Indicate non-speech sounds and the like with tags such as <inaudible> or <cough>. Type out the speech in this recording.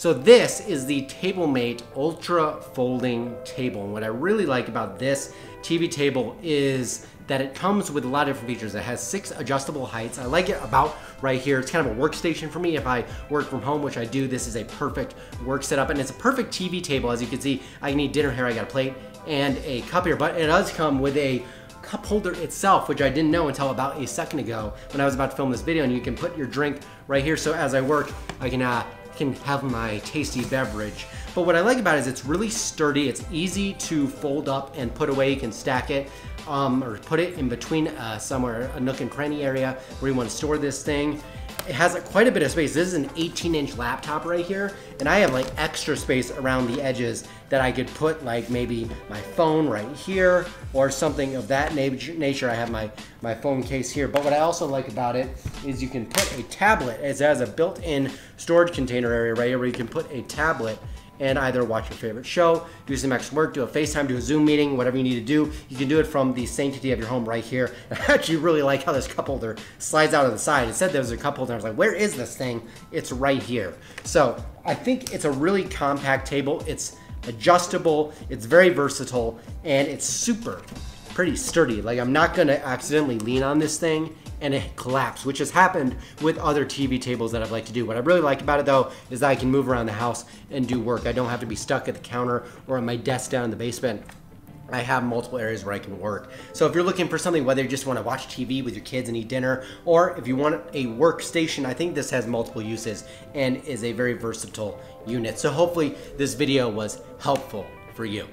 So this is the TableMate Ultra Folding Table. And what I really like about this TV table is that it comes with a lot of different features. It has six adjustable heights. I like it about right here. It's kind of a workstation for me. If I work from home, which I do, this is a perfect work setup. And it's a perfect TV table. As you can see, I can eat dinner here. I got a plate and a cup here, but it does come with a cup holder itself, which I didn't know until about a second ago when I was about to film this video. And you can put your drink right here. So as I work, I can uh, can have my tasty beverage. But what I like about it is it's really sturdy. It's easy to fold up and put away. You can stack it um, or put it in between uh, somewhere, a nook and cranny area where you want to store this thing. It has quite a bit of space. This is an 18 inch laptop right here, and I have like extra space around the edges that I could put like maybe my phone right here or something of that nature. I have my, my phone case here, but what I also like about it is you can put a tablet. It has a built-in storage container area right here where you can put a tablet and either watch your favorite show, do some extra work, do a FaceTime, do a Zoom meeting, whatever you need to do. You can do it from the sanctity of your home right here. <laughs> I actually really like how this cup holder slides out of the side. It said there was a cup holder. I was like, where is this thing? It's right here. So I think it's a really compact table. It's adjustable, it's very versatile, and it's super pretty sturdy. Like I'm not gonna accidentally lean on this thing and it collapsed, which has happened with other TV tables that I've liked to do. What I really like about it though is that I can move around the house and do work. I don't have to be stuck at the counter or on my desk down in the basement. I have multiple areas where I can work. So if you're looking for something, whether you just want to watch TV with your kids and eat dinner, or if you want a workstation, I think this has multiple uses and is a very versatile unit. So hopefully this video was helpful for you.